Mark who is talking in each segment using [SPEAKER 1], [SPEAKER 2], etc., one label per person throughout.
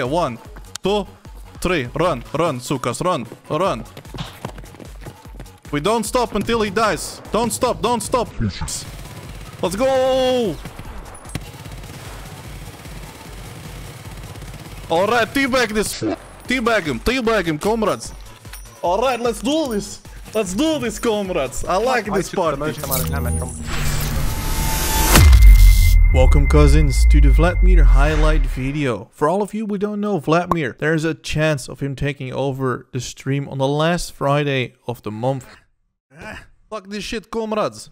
[SPEAKER 1] Okay, one, two, three. Run, run, sukas, run, run. We don't stop until he dies. Don't stop, don't stop. Let's go! Alright, teabag this. Teabag him, teabag him, comrades. Alright, let's do this. Let's do this, comrades. I like
[SPEAKER 2] I
[SPEAKER 1] this
[SPEAKER 2] took
[SPEAKER 1] Welcome cousins to the Vladimir highlight video. For all of you who don't know Vladimir, there's a chance of him taking over the stream on the last Friday of the month. Ah, Fuck this shit comrades.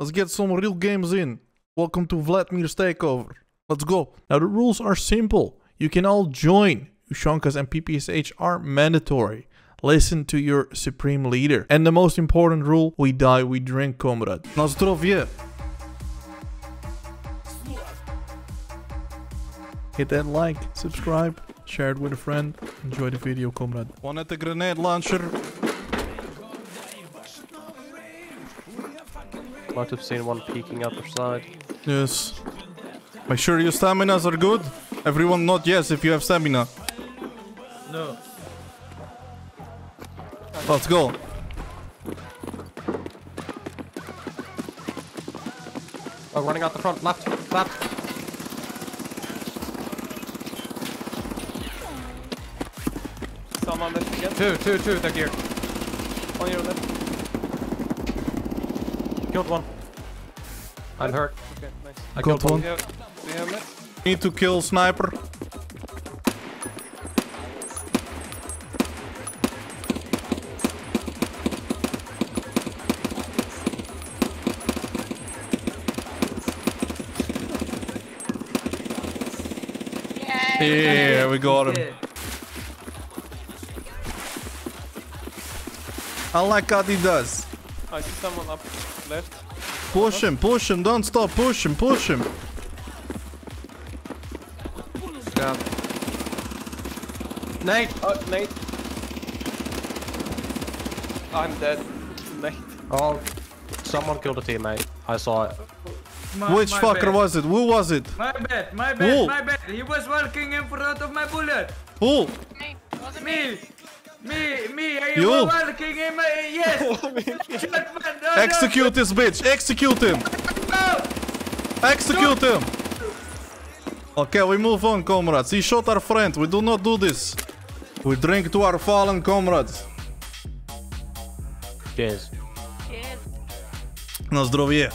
[SPEAKER 1] Let's get some real games in. Welcome to Vladimir's takeover. Let's go. Now the rules are simple. You can all join. Ushankas and PPSH are mandatory. Listen to your supreme leader. And the most important rule, we die, we drink, comrade. Hit that like, subscribe, share it with a friend. Enjoy the video, comrade. One at the grenade launcher.
[SPEAKER 2] Might have seen one peeking out the side.
[SPEAKER 1] Yes. Make sure your staminas are good. Everyone not yes if you have stamina.
[SPEAKER 3] No.
[SPEAKER 1] Let's go.
[SPEAKER 2] Oh, running out the front, left, left. Two, two, two, they're gear.
[SPEAKER 4] On oh, your left.
[SPEAKER 2] Killed one. I'm hurt.
[SPEAKER 4] Okay, nice.
[SPEAKER 2] I
[SPEAKER 1] Killed
[SPEAKER 2] killed
[SPEAKER 1] one.
[SPEAKER 4] We have, we have met.
[SPEAKER 1] Need to kill sniper. Yeah, we got him. I like what he does.
[SPEAKER 4] I see someone up left.
[SPEAKER 1] Push him, push him, don't stop, push him, push him.
[SPEAKER 2] Yeah. Nate!
[SPEAKER 4] Oh, Nate. I'm dead. Nate.
[SPEAKER 2] Oh, someone killed a teammate. I saw it.
[SPEAKER 3] My,
[SPEAKER 1] Which
[SPEAKER 3] my
[SPEAKER 1] fucker
[SPEAKER 3] bad.
[SPEAKER 1] was it? Who was it?
[SPEAKER 3] My bad, my bad,
[SPEAKER 1] Who?
[SPEAKER 3] my bad. He was walking in front of my bullet.
[SPEAKER 1] Who?
[SPEAKER 5] Me. Wasn't
[SPEAKER 3] Me, me, me. I
[SPEAKER 1] You?
[SPEAKER 3] was walking in my yes. Shut man, no, no,
[SPEAKER 1] Execute this bitch! Execute him!
[SPEAKER 3] No.
[SPEAKER 1] Execute him! Okay, we move on, comrades. He shot our friend. We do not do this. We drink to our fallen comrades.
[SPEAKER 2] Cheers.
[SPEAKER 5] Cheers.
[SPEAKER 1] Na zdrowie.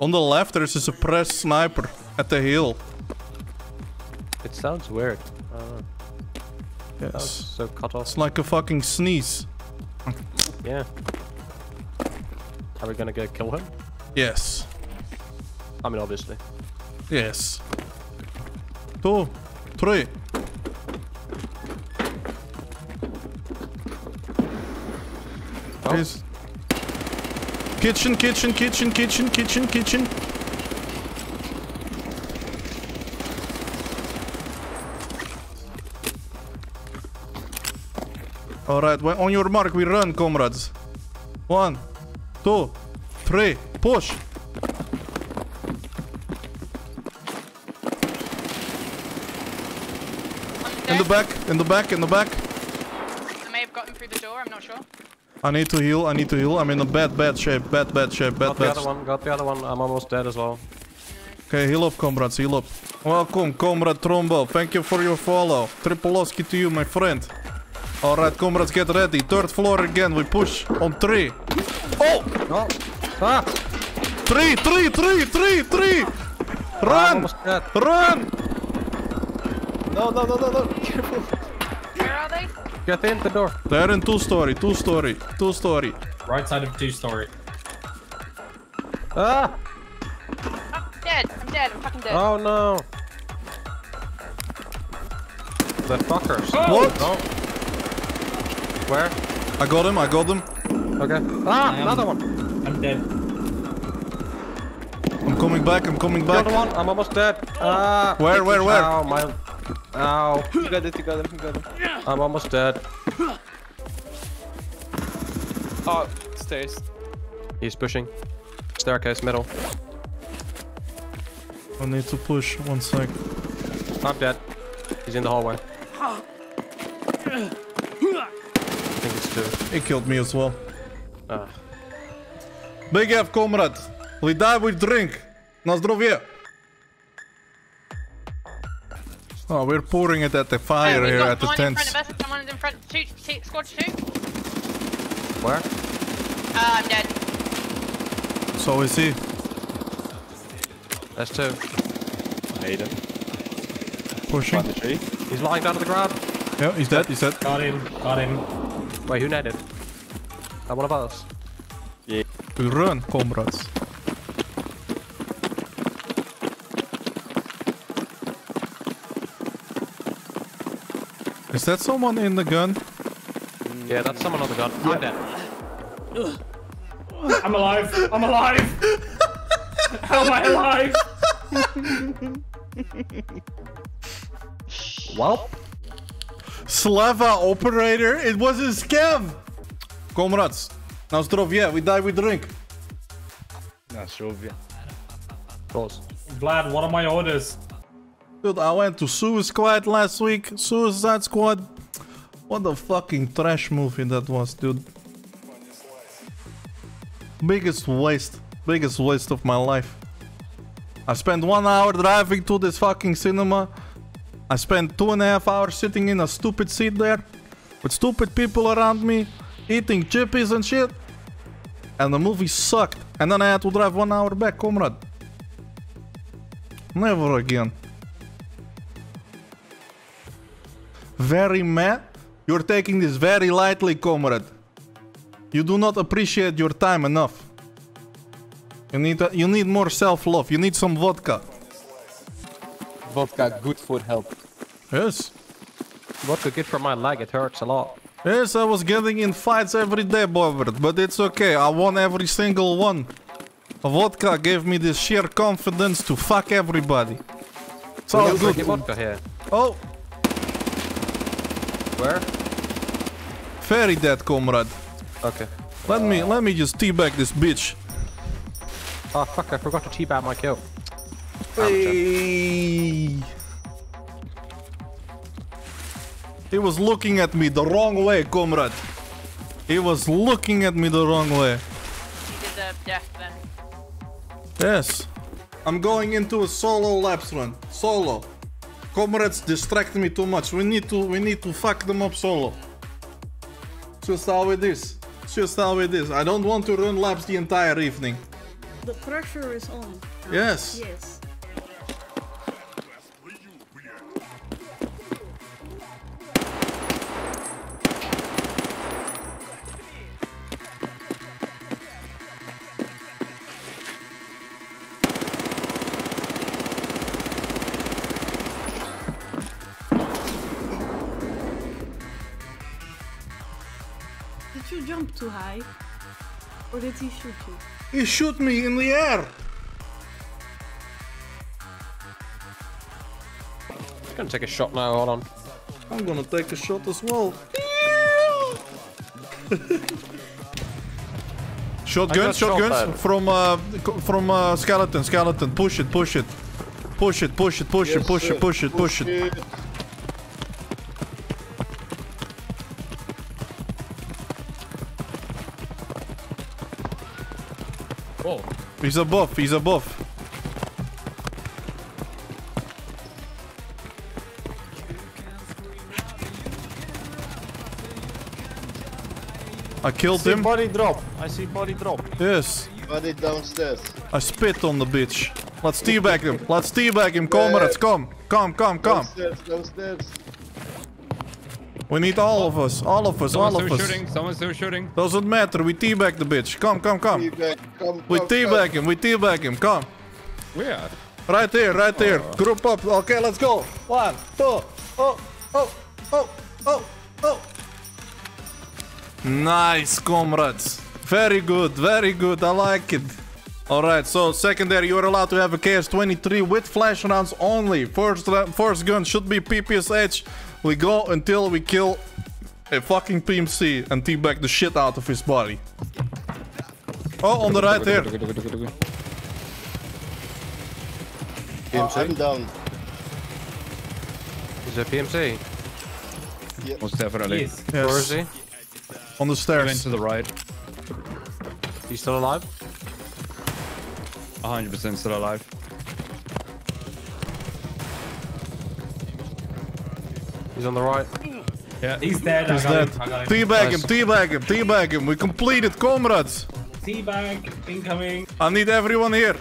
[SPEAKER 1] On the left, there's a suppressed sniper at the hill.
[SPEAKER 2] It sounds weird.
[SPEAKER 1] Yes.
[SPEAKER 2] so cut off.
[SPEAKER 1] It's like a fucking sneeze.
[SPEAKER 2] Yeah. Are we gonna go kill him?
[SPEAKER 1] Yes.
[SPEAKER 2] I mean, obviously.
[SPEAKER 1] Yes. Two, three.
[SPEAKER 2] Oh.
[SPEAKER 1] Kitchen, kitchen, kitchen, kitchen, kitchen, kitchen. Alright, well, on your mark, we run, comrades. One, two, three, push. In the back, in the back, in the back.
[SPEAKER 5] I may have gotten through the door, I'm not sure.
[SPEAKER 1] I need to heal, I need to heal. I'm in a bad, bad shape, bad, bad shape, bad,
[SPEAKER 2] Got the
[SPEAKER 1] bad.
[SPEAKER 2] other one, got the other one. I'm almost dead as well.
[SPEAKER 1] Okay, heal up, comrades, heal up. Welcome, comrade Trombo. Thank you for your follow. Triple Oski to you, my friend. Alright, comrades, get ready. Third floor again. We push on three. Oh!
[SPEAKER 2] Oh! Ah!
[SPEAKER 1] Three, three, three, three, three! Run!
[SPEAKER 2] almost.
[SPEAKER 1] Run!
[SPEAKER 4] No, no, no, no, no. Careful.
[SPEAKER 5] Where are they?
[SPEAKER 2] Get in the door.
[SPEAKER 1] They're in two story, two story, two story.
[SPEAKER 6] Right side of two story.
[SPEAKER 2] Ah!
[SPEAKER 5] Oh, dead. I'm dead. I'm fucking dead.
[SPEAKER 2] Oh no! The fuckers.
[SPEAKER 1] What?
[SPEAKER 2] No. Where?
[SPEAKER 1] I got him, I got him.
[SPEAKER 2] Okay. Ah!
[SPEAKER 6] am-
[SPEAKER 2] Another one!
[SPEAKER 6] I'm dead.
[SPEAKER 1] I'm coming back, I'm coming back.
[SPEAKER 2] other one! I'm almost dead! Ah!
[SPEAKER 1] Where, where, where?
[SPEAKER 2] Ow, my... Ow.
[SPEAKER 4] You got it, you got him, you got him.
[SPEAKER 2] I'm almost dead.
[SPEAKER 4] Oh, stairs.
[SPEAKER 2] He's pushing. Staircase, middle.
[SPEAKER 1] I need to push, one sec.
[SPEAKER 2] I'm dead. He's in the hallway. I think it's two.
[SPEAKER 1] He killed me as well.
[SPEAKER 2] Ah.
[SPEAKER 1] Big F, comrade. We die, we drink. Na zdrowie. Oh, we're pouring it at the fire
[SPEAKER 5] we've
[SPEAKER 1] here at the
[SPEAKER 5] one in front of us. Someone in front. Two, two, squad two.
[SPEAKER 2] Where?
[SPEAKER 5] Uh, I'm dead.
[SPEAKER 1] So is he.
[SPEAKER 2] That's two.
[SPEAKER 6] Made him.
[SPEAKER 1] Pushing.
[SPEAKER 6] On the tree.
[SPEAKER 2] He's lying down to the ground.
[SPEAKER 1] Yeah, he's dead, he's dead.
[SPEAKER 7] Got him, got him.
[SPEAKER 2] Wait, who netted? That one of us.
[SPEAKER 1] We run, comrades. Is that someone in the gun?
[SPEAKER 2] Yeah, that's someone on the gun. I'm dead.
[SPEAKER 7] I'm alive, I'm alive! How am I alive?
[SPEAKER 2] Well,
[SPEAKER 1] Slava operator, it was a scam! Comrades, na zdrowie, we die, we drink.
[SPEAKER 6] Na zdrowie.
[SPEAKER 2] close.
[SPEAKER 7] Vlad, what are my orders?
[SPEAKER 1] Dude, I went to Suicide Squad last week. Suicide Squad. What a fucking trash movie that was, dude. Biggest waste. Biggest waste of my life. I spent one hour driving to this fucking cinema. I spent two and a half hours sitting in a stupid seat there. With stupid people around me. Eating chippies and shit. And the movie sucked. And then I had to drive one hour back, comrade. Never again. very mad. You're taking this very lightly, comrade. You do not appreciate your time enough. You need you need more self-love. You need some vodka.
[SPEAKER 6] Vodka good for health.
[SPEAKER 1] Yes.
[SPEAKER 2] What could get from my leg? It hurts a lot.
[SPEAKER 1] Yes, I was getting in fights every day, Bobert, but it's okay. I won every single one. Vodka gave me this sheer confidence to fuck everybody. It's all good.
[SPEAKER 2] vodka here.
[SPEAKER 1] Oh,
[SPEAKER 2] Where?
[SPEAKER 1] very dead, comrade.
[SPEAKER 2] Okay.
[SPEAKER 1] Let me let me just teabag this bitch.
[SPEAKER 2] Oh fuck! I forgot to teabag my kill.
[SPEAKER 1] Hey. He was looking at me the wrong way, comrade. He was looking at me the wrong way.
[SPEAKER 5] You deserve death then.
[SPEAKER 1] Yes. I'm going into a solo laps run. Solo. Comrades distract me too much. We need to we need to fuck them up solo. Just how it is. Just how it is. I don't want to run laps the entire evening.
[SPEAKER 8] The pressure is on. now.
[SPEAKER 1] Yes.
[SPEAKER 8] Yes. Too high? Or did he shoot you?
[SPEAKER 1] He shoot me in the air.
[SPEAKER 2] Just gonna take a shot now. Hold on.
[SPEAKER 1] I'm gonna take a shot as well. shotgun,
[SPEAKER 2] got shot
[SPEAKER 1] shotguns
[SPEAKER 2] at.
[SPEAKER 1] from uh, from uh, skeleton, skeleton. Push it, push it, push it, push it, push it, push it, push it, push it.
[SPEAKER 7] Oh,
[SPEAKER 1] He's above. He's above. I killed
[SPEAKER 6] See
[SPEAKER 1] him.
[SPEAKER 6] body drop. I see body drop.
[SPEAKER 1] Yes.
[SPEAKER 9] Body downstairs.
[SPEAKER 1] I spit on the bitch. Let's teabag him. Let's teabag him, comrades. Come, come, come, come.
[SPEAKER 9] Downstairs, downstairs.
[SPEAKER 1] We need all of us. All of us. All
[SPEAKER 10] Someone's
[SPEAKER 1] of
[SPEAKER 10] still
[SPEAKER 1] us.
[SPEAKER 10] shooting. Someone's still shooting.
[SPEAKER 1] Doesn't matter. We teabag the bitch. Come, come, come.
[SPEAKER 9] Teabag, come,
[SPEAKER 1] We
[SPEAKER 9] come,
[SPEAKER 1] teabag him. We teabag him. Come.
[SPEAKER 10] Where?
[SPEAKER 1] Right there. Right oh. here. Group up. Okay, let's go. One, two. Oh, oh, oh, oh, oh. Nice, comrades. Very good. Very good. I like it. Alright, so secondary, you're allowed to have a KS-23 with flash rounds only. First, first gun should be PPSH. We go until we kill a fucking PMC and teabag the shit out of his body. Oh, on the right here.
[SPEAKER 9] Oh, uh, I'm down.
[SPEAKER 2] He's Is it PMC?
[SPEAKER 6] Most definitely.
[SPEAKER 7] Yes.
[SPEAKER 2] Where is he?
[SPEAKER 1] On the
[SPEAKER 6] Went
[SPEAKER 1] stairs.
[SPEAKER 6] to the right.
[SPEAKER 2] He's still alive?
[SPEAKER 6] 100% still alive.
[SPEAKER 2] He's on the right.
[SPEAKER 6] Yeah.
[SPEAKER 7] He's dead.
[SPEAKER 1] He's
[SPEAKER 7] I got
[SPEAKER 1] dead.
[SPEAKER 7] him. I got him.
[SPEAKER 1] Teabag him,
[SPEAKER 2] Nice.
[SPEAKER 1] teabag him, teabag him. We completed, comrades.
[SPEAKER 7] Teabag incoming.
[SPEAKER 1] I need everyone here.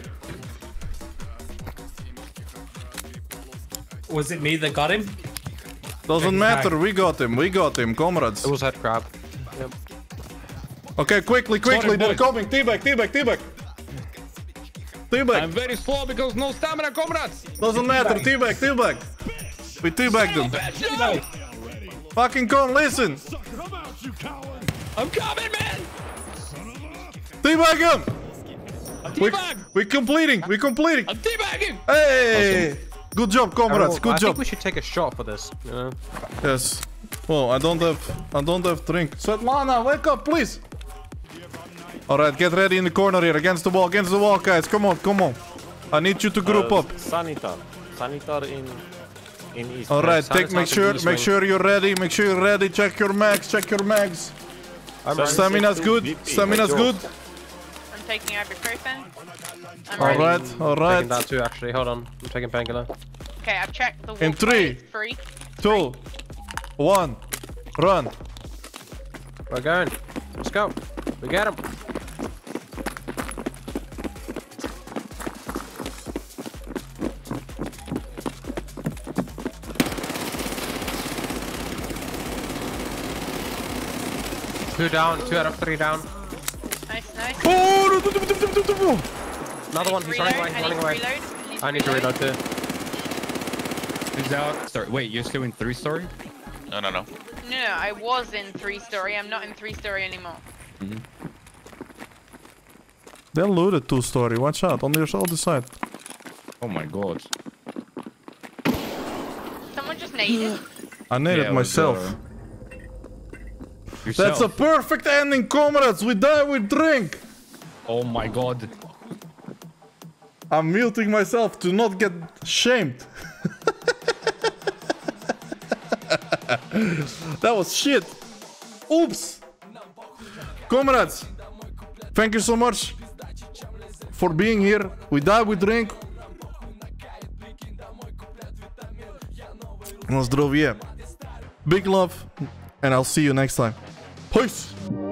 [SPEAKER 7] Was it me that got him?
[SPEAKER 1] Doesn't
[SPEAKER 7] He's
[SPEAKER 1] matter,
[SPEAKER 7] back.
[SPEAKER 1] we got him, we got him, comrades.
[SPEAKER 2] It was head crab. Yep.
[SPEAKER 1] Okay, quickly, quickly,
[SPEAKER 6] Sorry,
[SPEAKER 1] they're
[SPEAKER 6] boys.
[SPEAKER 1] coming. Teabag, teabag, teabag. Teabag.
[SPEAKER 6] I'm very slow because no stamina, comrades.
[SPEAKER 1] Doesn't matter, teabag, teabag. We teabag them.
[SPEAKER 7] Teabag.
[SPEAKER 1] Fucking come, listen.
[SPEAKER 6] I'm coming, man.
[SPEAKER 1] Teabag him. We,
[SPEAKER 6] Teabag.
[SPEAKER 1] we completing, We're completing.
[SPEAKER 6] I'm teabagging.
[SPEAKER 1] Hey! Good job, comrades, Good job!
[SPEAKER 2] I think we should take a shot for this. You know?
[SPEAKER 1] Yes. Well, I don't have, I don't have drink. Svetlana, wake up, please. All right, get ready in the corner here, against the wall, against the wall, guys. Come on, come on. I need you to group uh, up.
[SPEAKER 11] Sanitar. Sanitar in in East.
[SPEAKER 1] All right, take, make sure, make
[SPEAKER 2] wing.
[SPEAKER 1] sure you're ready. Make sure you're ready. Check your mags. Check your mags. Stamina's good.
[SPEAKER 11] VP,
[SPEAKER 1] Stamina's good.
[SPEAKER 5] I'm taking ibuprofen. I'm
[SPEAKER 1] All
[SPEAKER 5] ready.
[SPEAKER 1] right, all
[SPEAKER 2] Taking that too, actually. Hold on. I'm taking painkiller.
[SPEAKER 5] Okay, I've checked the
[SPEAKER 1] In
[SPEAKER 5] wolf
[SPEAKER 1] three.
[SPEAKER 5] plate. Three.
[SPEAKER 1] Two, one, run.
[SPEAKER 2] We're going. Let's go. We get him. Two down, two out of three down.
[SPEAKER 5] Nice, nice.
[SPEAKER 1] Oh, do, do.
[SPEAKER 2] Another one, he's running away,
[SPEAKER 5] I
[SPEAKER 2] running
[SPEAKER 5] need to
[SPEAKER 2] away.
[SPEAKER 5] reload.
[SPEAKER 2] I need to reload too.
[SPEAKER 6] He's out. Sorry, wait, you're still in three story?
[SPEAKER 11] No, no, no.
[SPEAKER 5] No, no, I was in three story. I'm not in three story anymore. Mm-hmm.
[SPEAKER 1] They looted two story. Watch out on your other side.
[SPEAKER 6] Oh my god.
[SPEAKER 5] Someone just naded.
[SPEAKER 1] I made
[SPEAKER 6] Yeah,
[SPEAKER 1] it
[SPEAKER 6] it
[SPEAKER 1] myself.
[SPEAKER 6] Uh, uh,
[SPEAKER 1] That's a perfect ending, comrades. We die we drink.
[SPEAKER 6] Oh my god.
[SPEAKER 1] I'm muting myself to not get shamed. that was shit. Oops. Comrades, thank you so much for being here. We die we drink. Na zdrowie. Big love, and I'll see you next time. Peace.